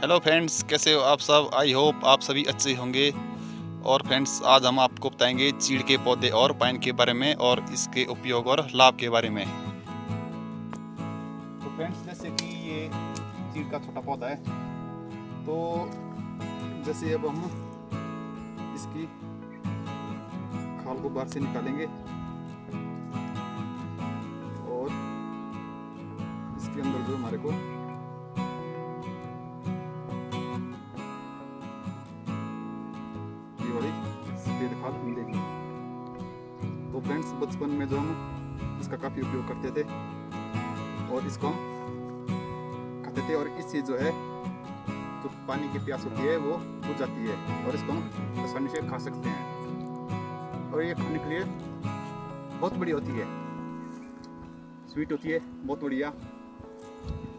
Hello friends कैसे हो आप सब? आई होप आप सभी अच्छे होंगे। और फ्रेंड्स आज हम आपको बताएँगे चीड़ के पौधे और पाइन के बारे में और इसके उपयोग और लाभ के बारे में। तो फ्रेंड्स जैसे कि ये चीड़ का छोटा पौधा है तो जैसे अब हम इसकी खाल को बाहर से निकालेंगे और इसके अंदर जो हमारे को खाद मिलेगी तो फ्रेंड्स बचपन में जो हम इसका काफ़ी उपयोग करते थे और इसको हम खाते थे और इससे जो है, जो तो पानी की प्यास होती है, वो बुझ जाती है और इसको हम आसानी से खा सकते हैं। और ये खाने के लिए बहुत बढ़िया होती है। स्वीट होती है, बहुत बढ़िया।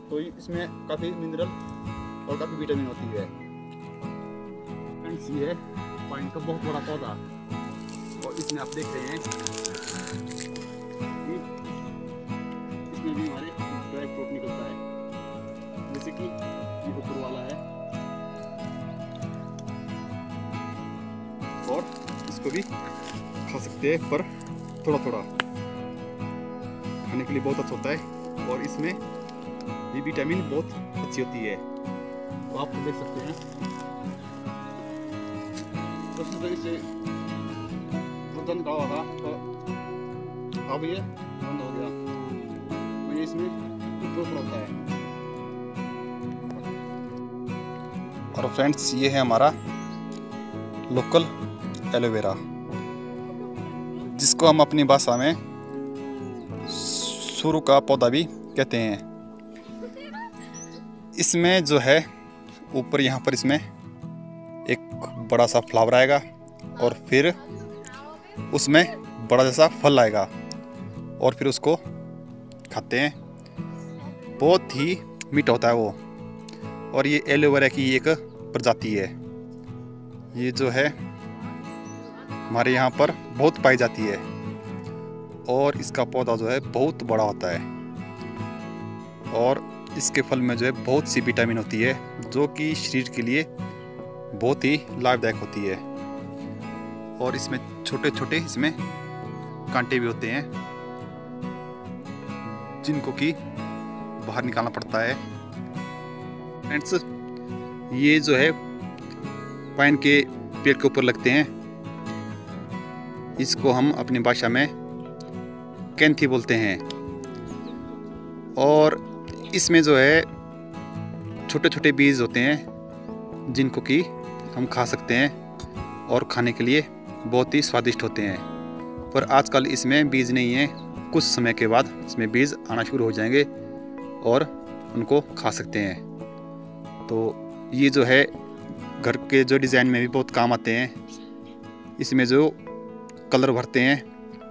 तो इसमें काफ़ी मिनरल और काफ़ी विटामिन होती है। फ्रेंड्स ये है पाइन का बहुत बड़ा पौधा। और इसमें आप देख रहे हैं इसमें भी हमारे ड्राई फ्रूट निकलता है। जैसे कि ये ऊपर वाला है। और इसको भी खा सकते हैं पर थोड़ा थोड़ा खाने के लिए बहुत अच्छा होता है और इसमें ये विटामिन बहुत अच्छी होती है। तो आप देख सकते हैं। और फ्रेंड्स ये है हमारा लोकल एलोवेरा जिसको हम अपनी भाषा में सुरु का पौधा भी कहते हैं इसमें जो है ऊपर यहाँ पर इसमें बड़ा सा फ्लावर आएगा और फिर उसमें बड़ा जैसा फल आएगा। और फिर उसको खाते हैं। बहुत ही मीठा होता है वो। और ये एलोवेरा की एक प्रजाति है। ये जो है, हमारे यहाँ पर बहुत पाई जाती है। और इसका पौधा जो है, बहुत बड़ा होता है। और इसके फल में जो है, बहुत सी विटामिन होती है, जो कि शरीर के लिए बहुत ही लाभदायक होती है। और इसमें छोटे छोटे इसमें कांटे भी होते हैं, जिनको कि बाहर निकालना पड़ता है। फ्रेंड्स ये जो है, पाइन के पेड़ के ऊपर लगते हैं। इसको हम अपनी भाषा में कैंथी बोलते हैं। और इसमें जो है छोटे छोटे बीज होते हैं, जिनको कि हम खा सकते हैं और खाने के लिए बहुत ही स्वादिष्ट होते हैं। पर आजकल इसमें बीज नहीं है। कुछ समय के बाद इसमें बीज आना शुरू हो जाएँगे और उनको खा सकते हैं। तो ये जो है, घर के जो डिज़ाइन में भी बहुत काम आते हैं। इसमें जो कलर भरते हैं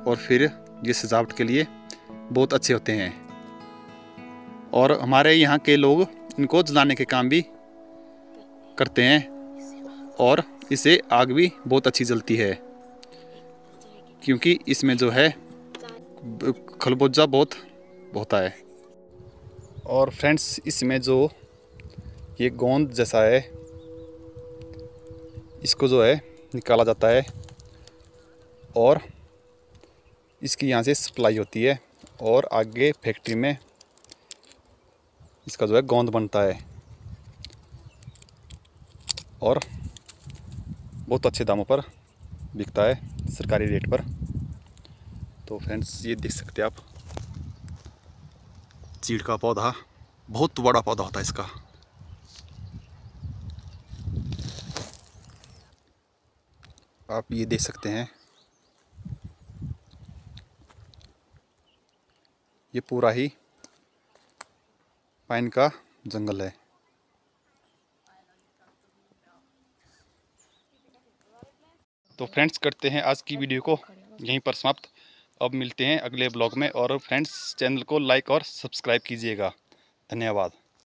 और फिर ये सजावट के लिए बहुत अच्छे होते हैं। और हमारे यहाँ के लोग इनको जलाने के काम भी करते हैं। और इसे आग भी बहुत अच्छी जलती है। क्योंकि इसमें जो है खलबोजा बहुत होता है और फ्रेंड्स, इसमें जो ये गोंद जैसा है, इसको जो है निकाला जाता है और इसकी यहाँ से सप्लाई होती है और आगे फैक्ट्री में इसका जो है गोंद बनता है। और बहुत अच्छे दामों पर बिकता है सरकारी रेट पर। तो फ्रेंड्स ये देख सकते हैं आप। चीड़ का पौधा, बहुत बड़ा पौधा होता है इसका। आप ये देख सकते हैं। ये पूरा ही पाइन का जंगल है। तो फ्रेंड्स करते हैं आज की वीडियो को। यहीं पर समाप्त। अब मिलते हैं अगले ब्लॉग में और फ्रेंड्स चैनल को लाइक और सब्सक्राइब कीजिएगा। धन्यवाद।